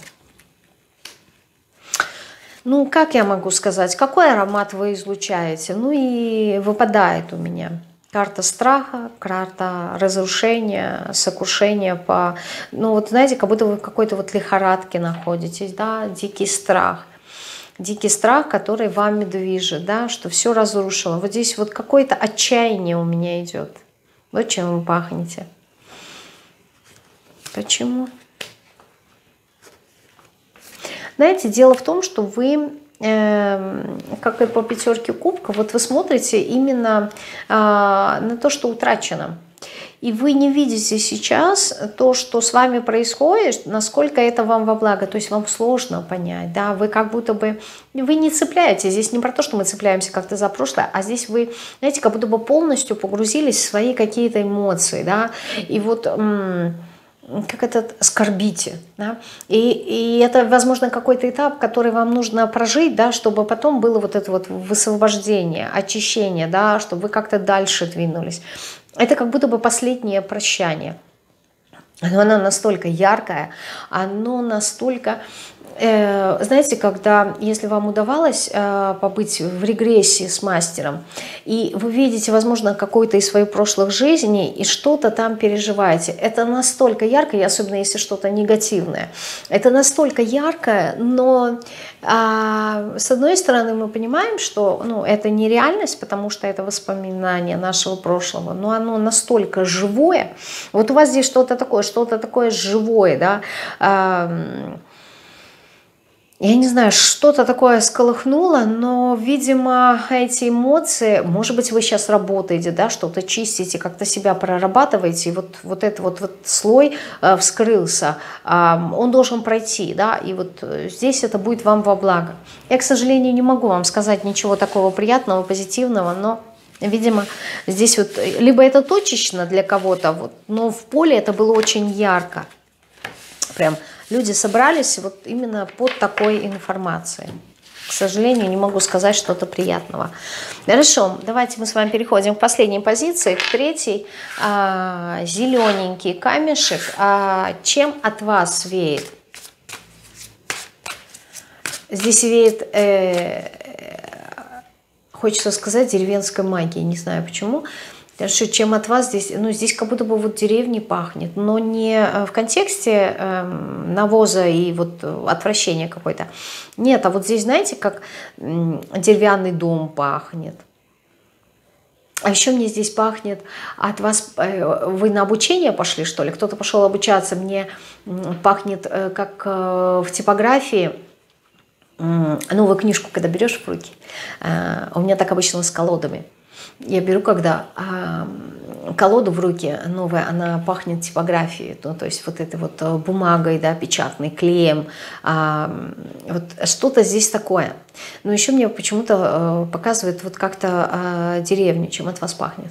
Ну, как я могу сказать, какой аромат вы излучаете? Ну и выпадает у меня карта страха, карта разрушения, сокрушения по... Ну вот знаете, как будто вы в какой-то вот лихорадке находитесь, да, дикий страх. Дикий страх, который вами движет, да, что все разрушило. Вот здесь вот какое-то отчаяние у меня идет. Вот чем вы пахнете. Почему? Знаете, дело в том, что вы эм, как и по пятерке кубка, вот вы смотрите именно а, на то, что утрачено. И вы не видите сейчас то, что с вами происходит, насколько это вам во благо. То есть вам сложно понять, да, вы как будто бы, вы не цепляете. Здесь не про то, что мы цепляемся как-то за прошлое, а здесь вы, знаете, как будто бы полностью погрузились в свои какие-то эмоции, да. И вот как это скорбите. Да? И, и это, возможно, какой-то этап, который вам нужно прожить, да, чтобы потом было вот это вот высвобождение, очищение, да, чтобы вы как-то дальше двинулись. Это как будто бы последнее прощание. Но оно настолько яркое, оно настолько знаете, когда, если вам удавалось э, побыть в регрессии с мастером, и вы видите, возможно, какой-то из своих прошлых жизней, и что-то там переживаете, это настолько ярко, и особенно если что-то негативное, это настолько яркое, но а, с одной стороны мы понимаем, что ну, это не реальность, потому что это воспоминание нашего прошлого, но оно настолько живое. Вот у вас здесь что-то такое, что-то такое живое, да, я не знаю, что-то такое сколыхнуло, но, видимо, эти эмоции, может быть, вы сейчас работаете, да, что-то чистите, как-то себя прорабатываете, и вот, вот этот вот, вот слой э, вскрылся, э, он должен пройти, да, и вот э, здесь это будет вам во благо. Я, к сожалению, не могу вам сказать ничего такого приятного, позитивного, но Видимо, здесь вот э, либо это точечно для кого-то, вот, но в поле это было очень ярко. Прям люди собрались вот именно под такой информацией. К сожалению, не могу сказать что-то приятного. Хорошо, давайте мы с вами переходим к последней позиции, к третьей. А, зелененький камешек. А, чем от вас веет? Здесь веет, э, хочется сказать, деревенская магия, не знаю почему. Почему? Что чем от вас здесь, ну здесь как будто бы вот деревни пахнет, но не э, в контексте э, навоза и вот отвращения какой-то. Нет, а вот здесь, знаете, как э, деревянный дом пахнет. А еще мне здесь пахнет от вас, э, вы на обучение пошли, что ли? Кто-то пошел обучаться, мне пахнет э, как в типографии, новую книжку, когда берешь в руки, у меня так обычно с колодами – я беру, когда а, колоду в руки новая, она пахнет типографией, ну, то есть вот этой вот э, бумагой, да, печатной, клеем, а, вот что-то здесь такое. Но еще мне почему-то а, показывает вот как-то а, деревню, чем от вас пахнет.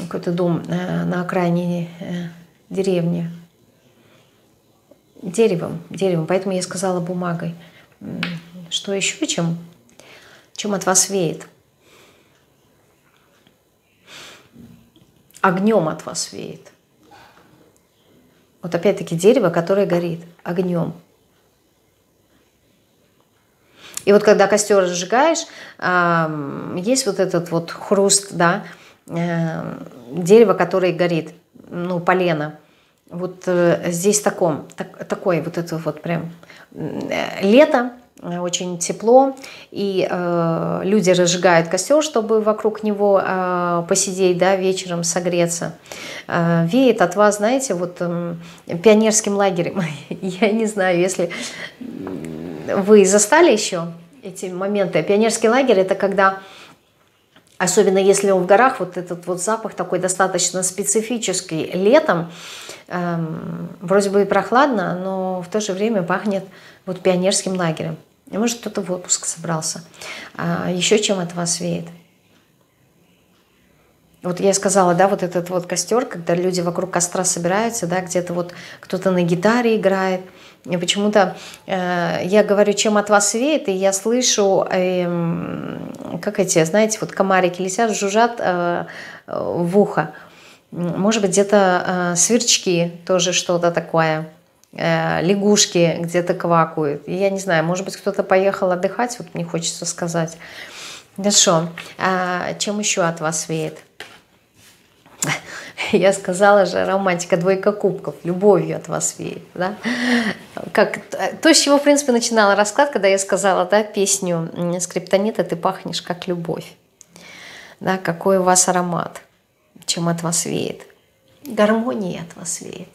Какой-то дом а, на окраине а, деревни. Деревом, деревом, поэтому я сказала бумагой. Что еще, чем, чем от вас веет? Огнем от вас веет. Вот опять-таки дерево, которое горит огнем. И вот когда костер разжигаешь, есть вот этот вот хруст, да, э, дерево, которое горит, ну, полено. Вот э, здесь таком, так, такой вот это вот прям э, лето, очень тепло, и э, люди разжигают костер, чтобы вокруг него э, посидеть, да, вечером согреться. Э, веет от вас, знаете, вот э, пионерским лагерем. Я не знаю, если вы застали еще эти моменты. Пионерский лагерь – это когда Особенно если он в горах, вот этот вот запах такой достаточно специфический. Летом эм, вроде бы и прохладно, но в то же время пахнет вот пионерским лагерем. Может кто-то в отпуск собрался. А еще чем от вас веет? Вот я сказала, да, вот этот вот костер, когда люди вокруг костра собираются, да, где-то вот кто-то на гитаре играет. Почему-то э, я говорю, чем от вас веет, и я слышу, э, как эти, знаете, вот комарики летят, жужжат э, в ухо. Может быть, где-то э, сверчки тоже что-то такое. Э, лягушки где-то квакают. Я не знаю, может быть, кто-то поехал отдыхать, вот мне хочется сказать. Хорошо. А чем еще от вас веет? Я сказала же, романтика, двойка кубков, любовью от вас веет. Да? Как, то, с чего, в принципе, начинала расклад, когда я сказала да, песню «Скриптонита, ты пахнешь как любовь». Да, какой у вас аромат, чем от вас веет. Гармония от вас веет.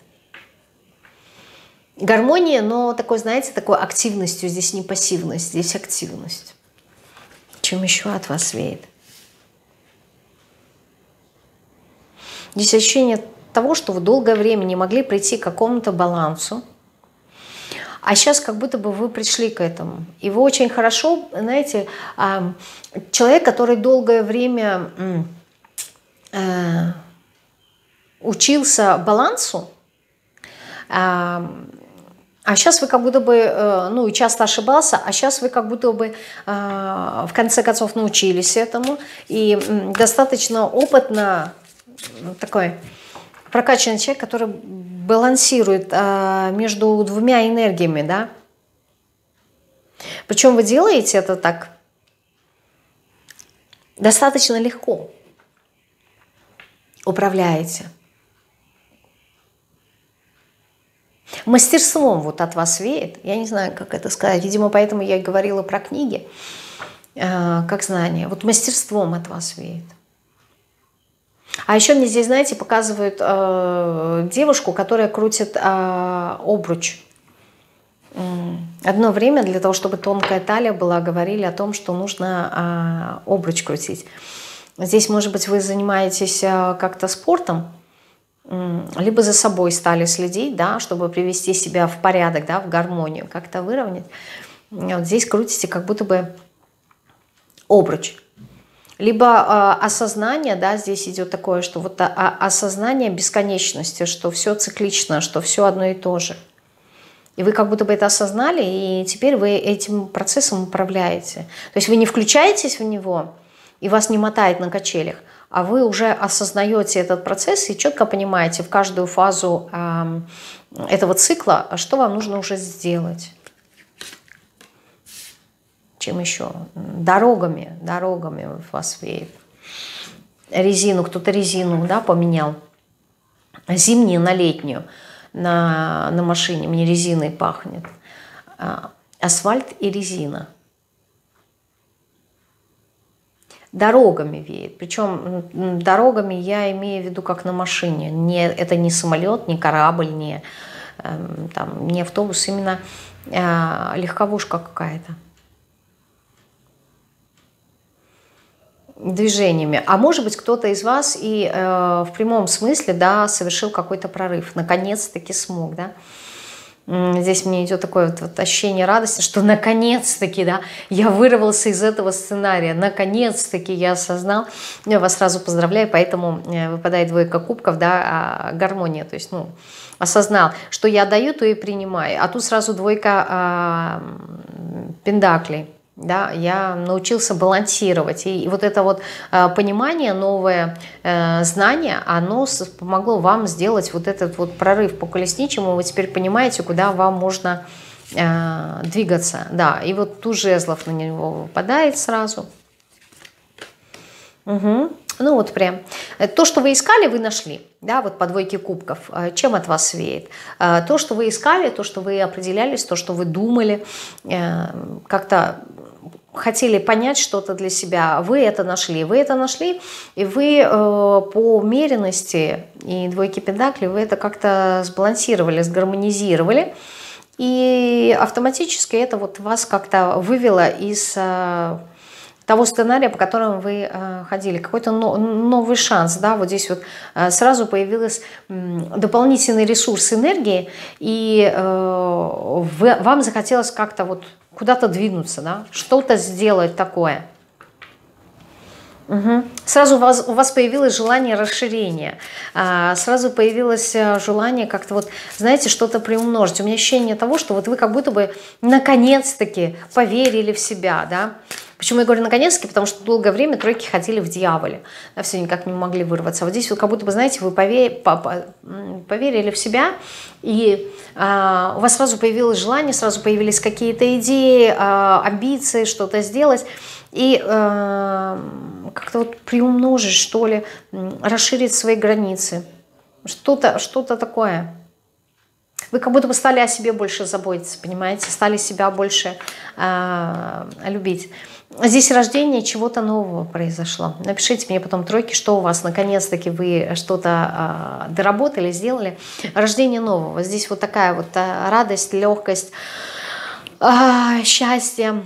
Гармония, но такой, знаете, такой активностью. Здесь не пассивность, здесь активность. Чем еще от вас веет? Здесь ощущение того, что вы долгое время не могли прийти к какому-то балансу, а сейчас как будто бы вы пришли к этому. И вы очень хорошо, знаете, человек, который долгое время э, учился балансу, а сейчас вы как будто бы, э, ну, часто ошибался, а сейчас вы как будто бы в конце концов научились этому и достаточно опытно такой прокачанный человек, который балансирует а, между двумя энергиями, да. Причем вы делаете это так достаточно легко. Управляете. Мастерством вот от вас веет. Я не знаю, как это сказать. Видимо, поэтому я и говорила про книги, а, как знание. Вот мастерством от вас веет. А еще мне здесь, знаете, показывают э, девушку, которая крутит э, обруч. Одно время для того, чтобы тонкая талия была, говорили о том, что нужно э, обруч крутить. Здесь, может быть, вы занимаетесь э, как-то спортом, либо за собой стали следить, да, чтобы привести себя в порядок, да, в гармонию, как-то выровнять. Вот здесь крутите как будто бы обруч. Либо э, осознание, да, здесь идет такое, что вот а, а, осознание бесконечности, что все циклично, что все одно и то же. И вы как будто бы это осознали, и теперь вы этим процессом управляете. То есть вы не включаетесь в него, и вас не мотает на качелях, а вы уже осознаете этот процесс и четко понимаете в каждую фазу этого цикла, что вам нужно уже сделать чем еще? Дорогами, дорогами вас веет. Резину, кто-то резину да, поменял. Зимнюю на летнюю на, на машине. Мне резиной пахнет. А, асфальт и резина. Дорогами веет. Причем дорогами я имею в виду как на машине. Не, это не самолет, не корабль, не, эм, там, не автобус, именно э, легковушка какая-то. движениями. А может быть, кто-то из вас и э, в прямом смысле да, совершил какой-то прорыв, наконец-таки смог. Да? Здесь мне идет такое вот, ощущение радости, что наконец-таки да, я вырвался из этого сценария, наконец-таки я осознал. Я вас сразу поздравляю, поэтому э, выпадает двойка кубков, да, а гармония, то есть, ну, осознал, что я даю, то и принимаю. А тут сразу двойка а, пендаклей да, я научился балансировать. И, вот это вот э, понимание, новое э, знание, оно помогло вам сделать вот этот вот прорыв по колесничему. Вы теперь понимаете, куда вам можно э, двигаться. Да, и вот ту жезлов на него выпадает сразу. Угу. Ну вот прям. То, что вы искали, вы нашли. Да, вот по двойке кубков. Чем от вас веет? То, что вы искали, то, что вы определялись, то, что вы думали, как-то хотели понять что-то для себя, вы это нашли, вы это нашли, и вы э, по умеренности и двойки пентаклей вы это как-то сбалансировали, сгармонизировали, и автоматически это вот вас как-то вывело из э, того сценария, по которому вы э, ходили, какой-то но, новый шанс, да, вот здесь вот э, сразу появился дополнительный ресурс энергии, и э, вам захотелось как-то вот куда-то двинуться, да, что-то сделать такое – Угу. Сразу у вас, у вас появилось желание расширения, а, сразу появилось желание как-то вот, знаете, что-то приумножить. У меня ощущение того, что вот вы как будто бы наконец-таки поверили в себя, да. Почему я говорю наконец-таки? Потому что долгое время тройки ходили в дьяволе, да, все никак не могли вырваться. Вот здесь вот как будто бы, знаете, вы поверили, в себя, и а, у вас сразу появилось желание, сразу появились какие-то идеи, а, амбиции, что-то сделать и э, как-то вот приумножить, что ли, расширить свои границы. Что-то что, -то, такое. Вы как будто бы стали о себе больше заботиться, понимаете? Стали себя больше э, любить. Здесь рождение чего-то нового произошло. Напишите мне потом тройки, что у вас, наконец-таки вы что-то э, доработали, сделали. Рождение нового. Здесь вот такая вот э, радость, легкость, э, счастье,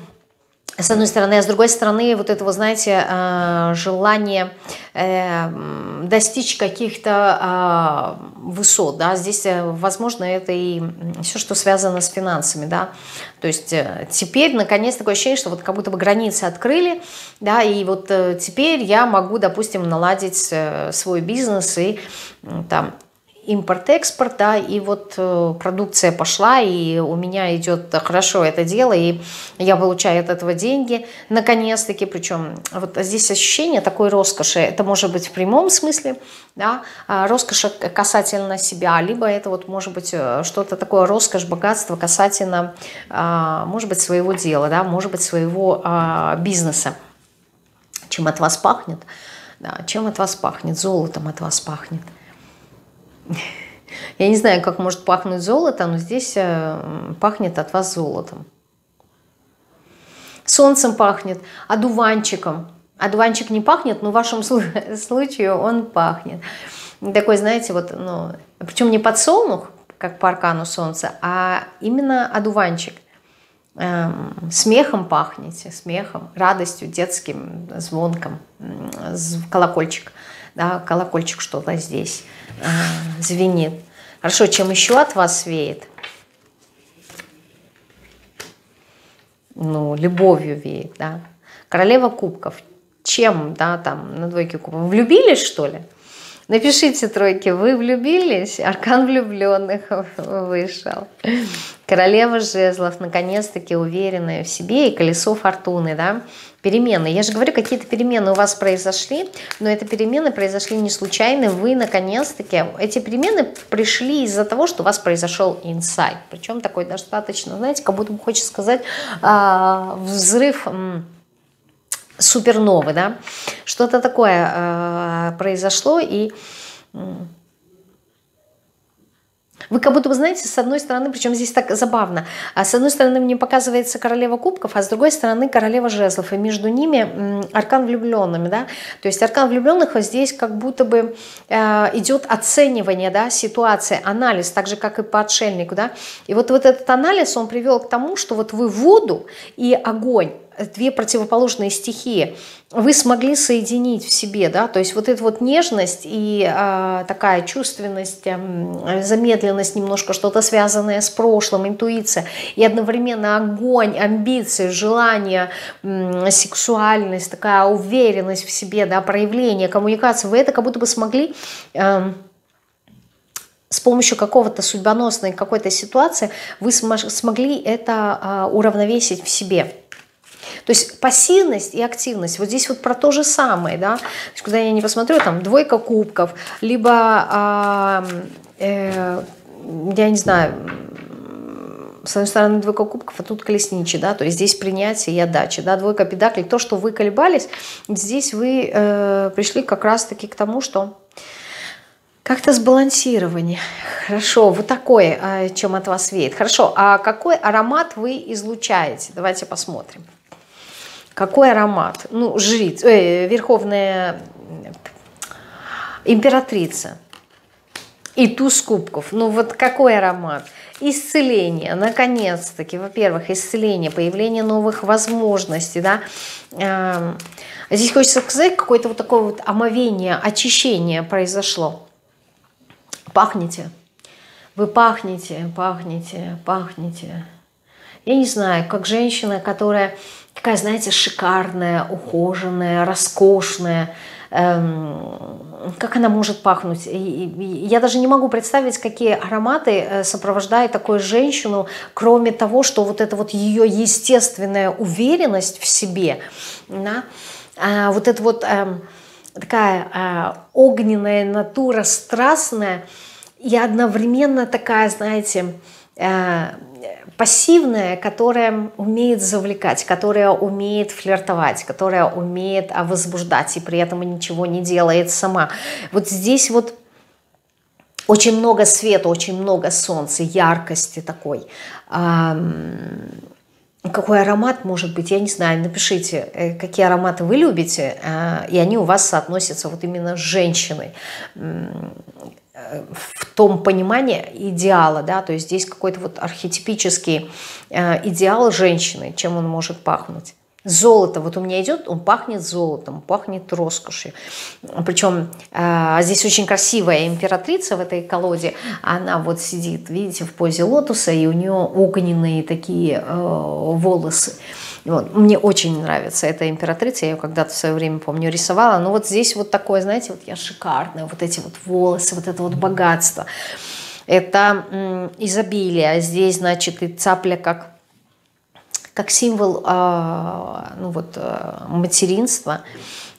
с одной стороны, а с другой стороны, вот это, вы знаете, э, желание э, достичь каких-то а, высот, да, здесь, э, возможно, это и все, что связано с финансами, да, то есть теперь, наконец, такое ощущение, что вот как будто бы границы открыли, да, и вот теперь я могу, допустим, наладить свой бизнес и там импорт-экспорт, да, и вот э, продукция пошла, и у меня идет хорошо это дело, и я получаю от этого деньги, наконец-таки, причем вот здесь ощущение такой роскоши, это может быть в прямом смысле, да, а роскошь касательно себя, либо это вот может быть э, что-то такое, роскошь, богатство касательно, а, может быть, своего дела, да, может быть, своего а, бизнеса, чем от вас пахнет, да, чем от вас пахнет, золотом от вас пахнет – я не знаю, как может пахнуть золото, но здесь э, пахнет от вас золотом. Солнцем пахнет, одуванчиком. Одуванчик не пахнет, но в вашем случае он пахнет. Такой, знаете, вот, ну, причем не подсолнух, как по аркану солнца, а именно одуванчик. Эм, смехом пахнете, смехом, радостью, детским звонком, колокольчик, да, колокольчик что-то здесь э, звенит. Хорошо, чем еще от вас веет? Ну, любовью веет, да. Королева кубков. Чем, да, там, на двойке кубков? Влюбились, что ли? Напишите тройки, вы влюбились? Аркан влюбленных вышел. Королева жезлов, наконец-таки уверенная в себе, и колесо фортуны, да перемены. Я же говорю, какие-то перемены у вас произошли, но эти перемены произошли не случайно. Вы, наконец-таки, эти перемены пришли из-за того, что у вас произошел инсайт. Причем такой достаточно, знаете, как будто бы хочется сказать, а, взрыв суперновый, да. Что-то такое а, произошло, и вы как будто бы знаете, с одной стороны, причем здесь так забавно, а с одной стороны мне показывается королева кубков, а с другой стороны королева жезлов, и между ними аркан влюбленными, да, то есть аркан влюбленных здесь как будто бы э, идет оценивание, да, ситуации, анализ, так же, как и по отшельнику, да, и вот, вот этот анализ, он привел к тому, что вот вы воду и огонь, две противоположные стихии, вы смогли соединить в себе, да, то есть вот эта вот нежность и э, такая чувственность, э, замедленность немножко, что-то связанное с прошлым, интуиция, и одновременно огонь, амбиции, желание, э, сексуальность, такая уверенность в себе, да, проявление, коммуникация, вы это как будто бы смогли... Э, с помощью какого-то судьбоносной какой-то ситуации вы смогли это а, уравновесить в себе. То есть пассивность и активность, вот здесь вот про то же самое, да, то есть, куда я не посмотрю, там двойка кубков, либо, э, я не знаю, с одной стороны двойка кубков, а тут колесничий, да, то есть здесь принятие и отдача, да, двойка педаклей, то, что вы колебались, здесь вы э, пришли как раз-таки к тому, что как-то сбалансирование. Хорошо, вот такое, э, чем от вас веет. Хорошо, а какой аромат вы излучаете? Давайте посмотрим. Какой аромат? Ну, жрица, э, верховная императрица. И туз кубков. Ну вот какой аромат? исцеление, наконец-таки, во-первых, исцеление, появление новых возможностей, да, эм, здесь хочется сказать, какое-то вот такое вот омовение, очищение произошло. Пахнете, вы пахнете, пахнете, пахнете. Я не знаю, как женщина, которая такая, знаете, шикарная, ухоженная, роскошная, эм, как она может пахнуть. Я даже не могу представить, какие ароматы э, сопровождают такую женщину, кроме того, что вот это вот ее естественная уверенность в себе, да, а вот это вот эм, такая э, огненная натура, страстная, и одновременно такая, знаете, пассивная, которая умеет завлекать, которая умеет флиртовать, которая умеет а, возбуждать и при этом ничего не делает сама. Вот здесь вот очень много света, очень много солнца, яркости такой. Какой аромат может быть, я не знаю, напишите, э, какие ароматы вы любите, э, и они у вас соотносятся вот именно с женщиной в том понимании идеала, да, то есть здесь какой-то вот архетипический э, идеал женщины, чем он может пахнуть. Золото, вот у меня идет, он пахнет золотом, пахнет роскошью. Причем э, здесь очень красивая императрица в этой колоде, она вот сидит, видите, в позе лотоса, и у нее огненные такие э, волосы. Вот. Мне очень нравится эта императрица, я ее когда-то в свое время, помню, рисовала. Но вот здесь вот такое, знаете, вот я шикарная, вот эти вот волосы, вот это вот богатство. Это изобилие. Здесь, значит, и цапля как как символ э, ну вот, э, материнства,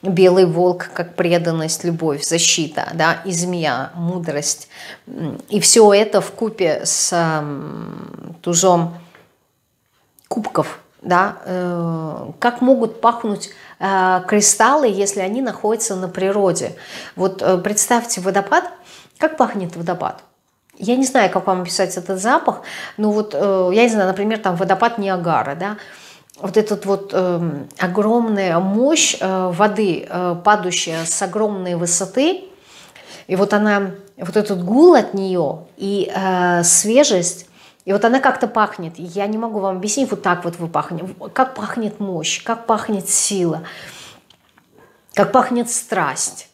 белый волк как преданность, любовь, защита, да, и змея, мудрость. И все это в купе с тузом кубков, да, э, как могут пахнуть э, кристаллы, если они находятся на природе. Вот э, представьте водопад, как пахнет водопад? Я не знаю, как вам описать этот запах, но вот, я не знаю, например, там водопад Ниагара, да, вот этот вот э, огромная мощь э, воды, э, падающая с огромной высоты, и вот она, вот этот гул от нее и э, свежесть, и вот она как-то пахнет. Я не могу вам объяснить, вот так вот вы пахнете. Как пахнет мощь, как пахнет сила, как пахнет страсть.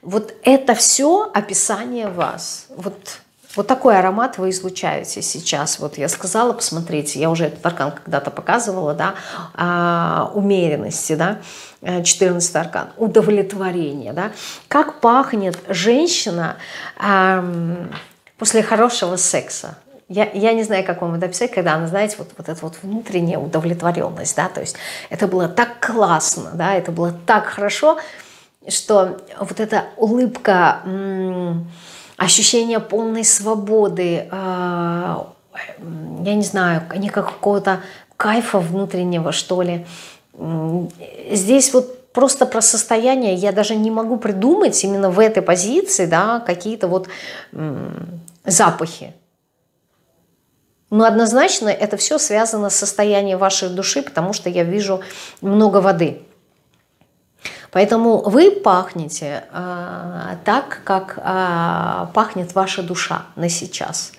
Вот это все описание вас. Вот, вот такой аромат вы излучаете сейчас. Вот я сказала, посмотрите, я уже этот аркан когда-то показывала, да, а, умеренности, да, 14 аркан, удовлетворение, да. Как пахнет женщина а, после хорошего секса. Я, я не знаю, как вам это описать, когда она, знаете, вот, вот эта вот внутренняя удовлетворенность, да, то есть это было так классно, да, это было так хорошо, что вот эта улыбка, ощущение полной свободы, э, я не знаю, как какого-то кайфа внутреннего, что ли. Здесь вот просто про состояние я даже не могу придумать именно в этой позиции, да, какие-то вот запахи. Но однозначно это все связано с состоянием вашей души, потому что я вижу много воды. Поэтому вы пахнете э, так, как э, пахнет ваша душа на сейчас.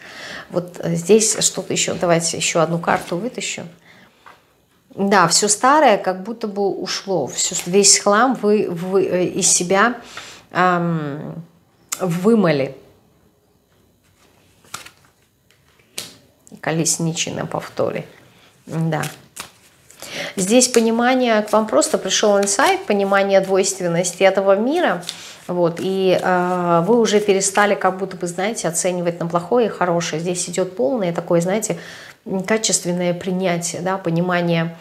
Вот здесь что-то еще, давайте еще одну карту вытащу. Да, все старое как будто бы ушло, все, весь хлам вы, вы э, из себя эм, вымыли. Колесничий на повторе. Да. Здесь понимание, к вам просто пришел инсайт, понимание двойственности этого мира, вот, и э, вы уже перестали как будто бы, знаете, оценивать на плохое и хорошее. Здесь идет полное такое, знаете, качественное принятие, да, понимание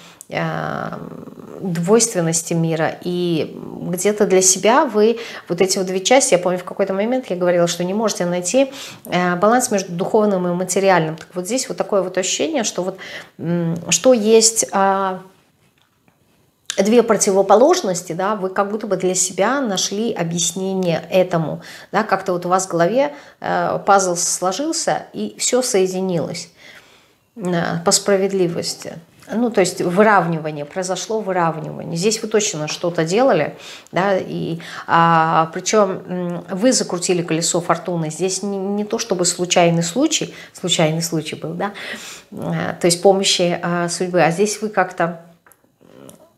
двойственности мира. И где-то для себя вы вот эти вот две части, я помню, в какой-то момент я говорила, что не можете найти э, баланс между духовным и материальным. Так вот здесь вот такое вот ощущение, что вот что есть а, две противоположности, да, вы как будто бы для себя нашли объяснение этому, да, как-то вот у вас в голове э, пазл сложился и все соединилось по справедливости. Ну, то есть выравнивание, произошло выравнивание. Здесь вы точно что-то делали, да, и а, причем вы закрутили колесо фортуны. Здесь не, не то чтобы случайный случай, случайный случай был, да, а, то есть помощи а, судьбы, а здесь вы как-то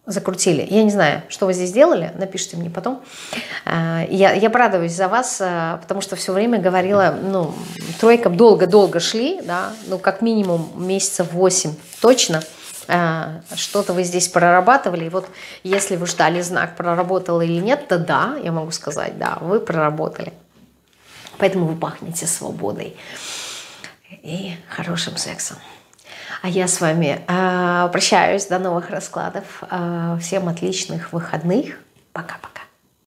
закрутили. Я не знаю, что вы здесь сделали, напишите мне потом. А, я, я порадуюсь за вас, а, потому что все время говорила, ну, тройка долго-долго шли, да, ну, как минимум месяцев 8 точно. А, что-то вы здесь прорабатывали. И вот если вы ждали знак, проработал или нет, то да, я могу сказать, да, вы проработали. Поэтому вы пахнете свободой и хорошим сексом. А я с вами э, прощаюсь. До новых раскладов. Э, всем отличных выходных. Пока-пока.